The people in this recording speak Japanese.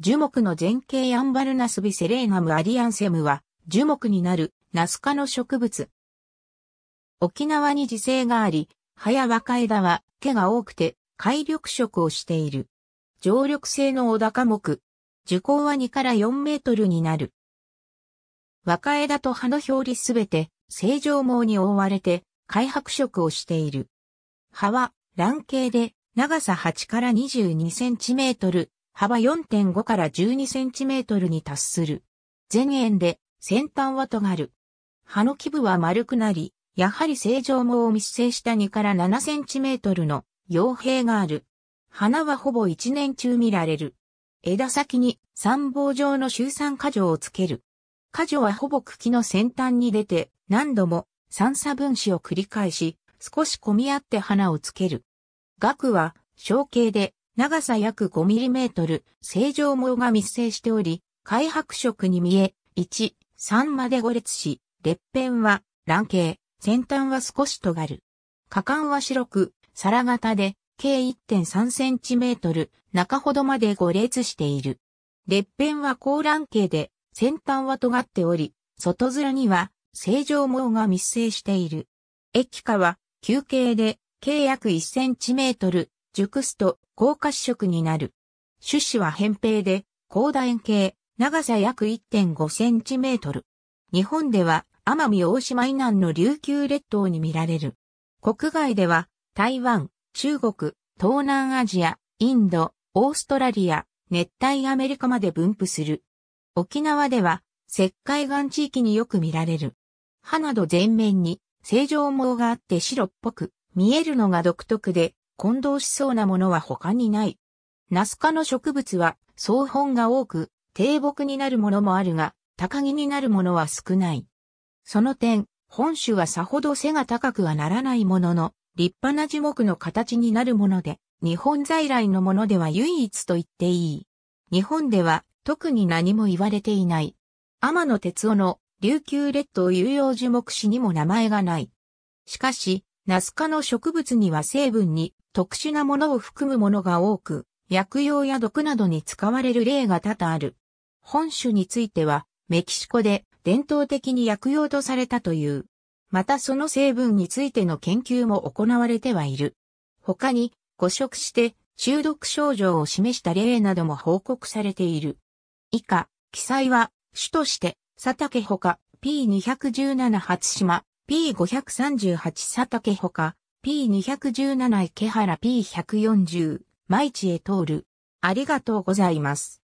樹木の前景アンバルナスビセレーナムアリアンセムは、樹木になるナス科の植物。沖縄に自生があり、葉や若枝は毛が多くて、海緑色をしている。常緑性の小高木。樹高は2から4メートルになる。若枝と葉の表裏すべて、正常毛に覆われて、開白色をしている。葉は、卵形で、長さ8から22センチメートル、幅4.5から12センチメートルに達する。前縁で、先端は尖る。葉の基部は丸くなり、やはり正常毛を密生した2から7センチメートルの傭兵がある。花はほぼ一年中見られる。枝先に三棒状の周産果樹をつける。果樹はほぼ茎の先端に出て何度も三差分子を繰り返し少し混み合って花をつける。額は小径で長さ約 5mm 正常毛が密生しており、開白色に見え、1、3まで五列し、裂片は卵形、先端は少し尖る。果敢は白く、皿型で、計1.3センチメートル、中ほどまで五列している。裂片は高卵形で、先端は尖っており、外面には正常毛が密生している。液化は球形で、計約1センチメートル、熟すと高褐色になる。種子は扁平で、高楕円形、長さ約1.5センチメートル。日本では奄美大島以南の琉球列島に見られる。国外では台湾、中国、東南アジア、インド、オーストラリア、熱帯アメリカまで分布する。沖縄では石灰岩地域によく見られる。葉など全面に正常毛があって白っぽく見えるのが独特で混同しそうなものは他にない。ナス科の植物は草本が多く低木になるものもあるが高木になるものは少ない。その点、本種はさほど背が高くはならないものの、立派な樹木の形になるもので、日本在来のものでは唯一と言っていい。日本では特に何も言われていない。天野哲夫の琉球列島有用樹木誌にも名前がない。しかし、ナス科の植物には成分に特殊なものを含むものが多く、薬用や毒などに使われる例が多々ある。本種については、メキシコで伝統的に薬用とされたという。またその成分についての研究も行われてはいる。他に、誤食して中毒症状を示した例なども報告されている。以下、記載は、主として、佐竹ほか、P217 初島、P538 佐竹ほか、P217 池原 P140、毎地へ通る。ありがとうございます。